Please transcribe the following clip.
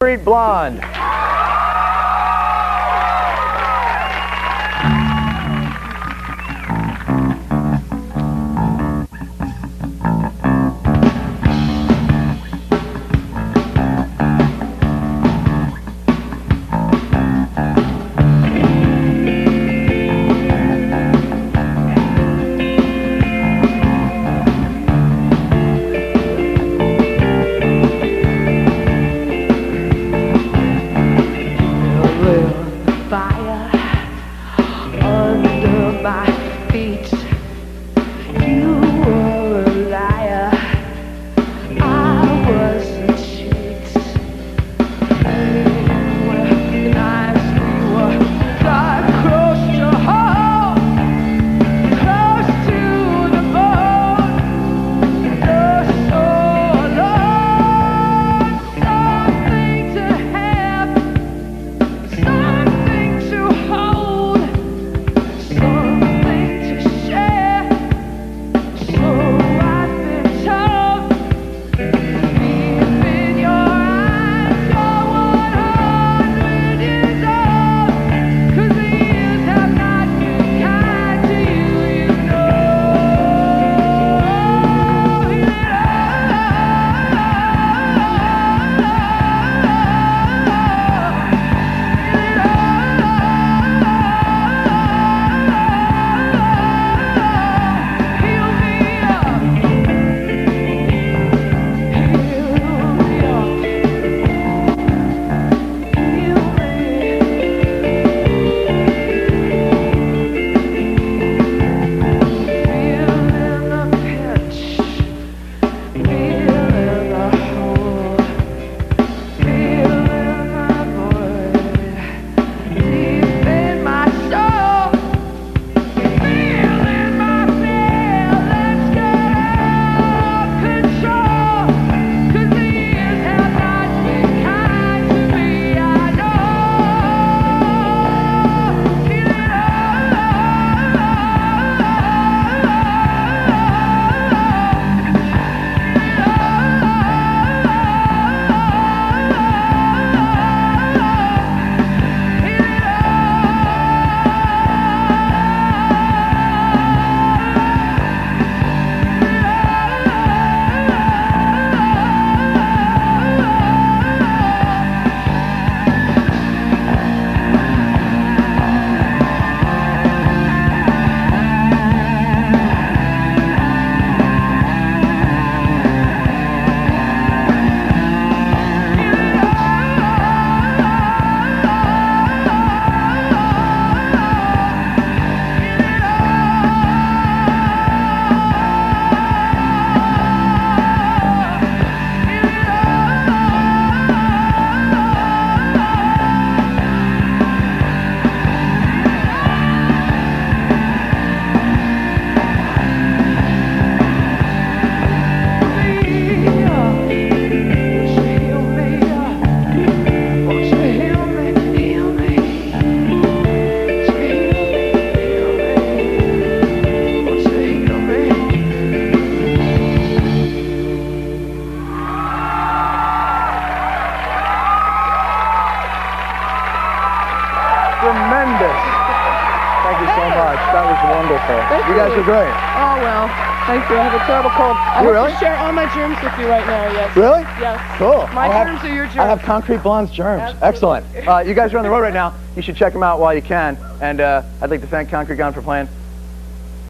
Concrete Blonde. My feet. Much. That was wonderful. Thank you guys you. are great. Oh well, thank you. I have a terrible cold. I You have really? to share all my germs with you right now. Yes. Really? Yes. Cool. My I have- germs are your germs. I have Concrete Blonde's germs. Absolutely. Excellent. Uh, you guys are on the road right now. You should check them out while you can. And uh, I'd like to thank Concrete Blonde for playing.